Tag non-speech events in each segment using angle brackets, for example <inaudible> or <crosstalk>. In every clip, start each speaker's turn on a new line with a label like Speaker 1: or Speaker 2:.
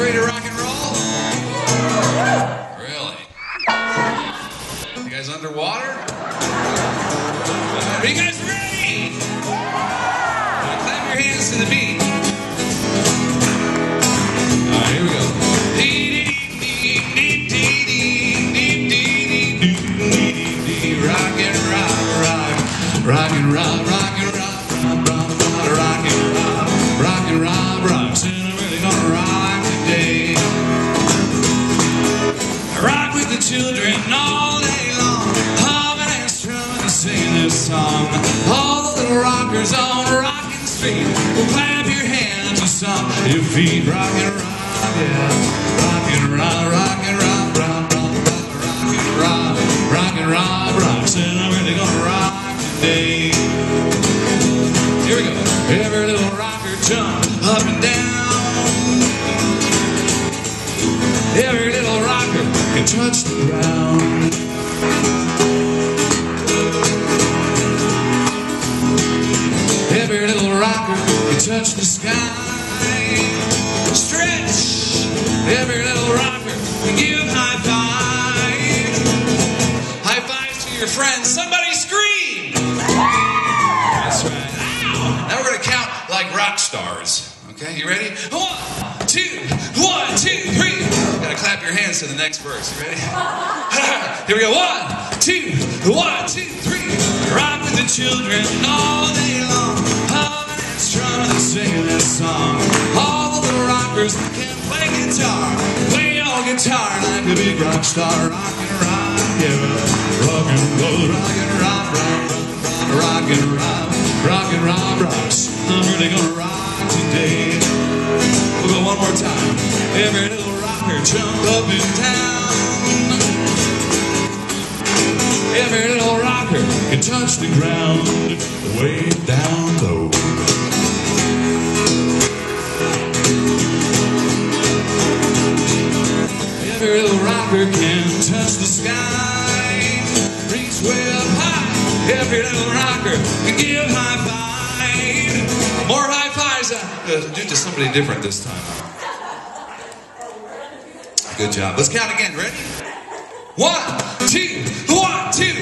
Speaker 1: ready to rock and roll? Really? You guys underwater? Are you guys ready? Clap your hands to the beat. All right, here we go. Rock and rock, rock, rock and rock, rock and rock, rock, rock, rock and rock, rock and rock, children all day long, humming and strumming and singing this song. All the little rockers on Rockin' Street, well, clap your hands and stomp your feet. Rock and rock, yeah. Rock and rock, rock and rock, rock, rock, rock, rock, rock and rock, rocker can touch the ground. Every little rocker can touch the sky. Stretch. Every little rocker can give high five. High fives to your friends. Somebody scream. That's right. Ow. Now we're gonna count like rock stars. Okay, you ready? One, two, one, two, three. Gotta clap your hands to the next verse. You ready? <laughs> Here we go. One, two, one, two, three. Rock with the children all day long. Humming and strumming and singing this song. All the rockers can play guitar. Play your guitar like a big rock star. Rock and rock, yeah. Rock and roll, rock and rock, rock, rock, rock and rock, rock and rock, rocks. I'm really gonna rock today. We'll go one more time. Every jump up and down. Every little rocker can touch the ground way down low. Every little rocker can touch the sky, reach way up high. Every little rocker can give high five. More high fives. Uh, do to somebody different this time. Good job. Let's count again. Ready? One, two, one, two.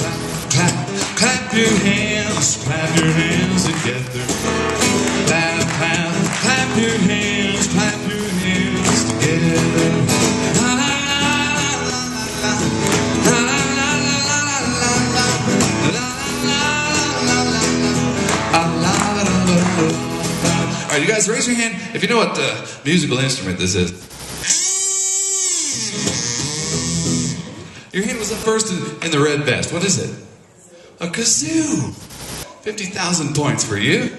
Speaker 1: Clap, clap, clap your hands, clap your hands together. Clap, clap, clap your hands, clap your hands together. All right, you guys raise your hand if you know what uh, musical instrument this is. Your hand was up first in, in the red vest. What is it? A kazoo. 50,000 points for you.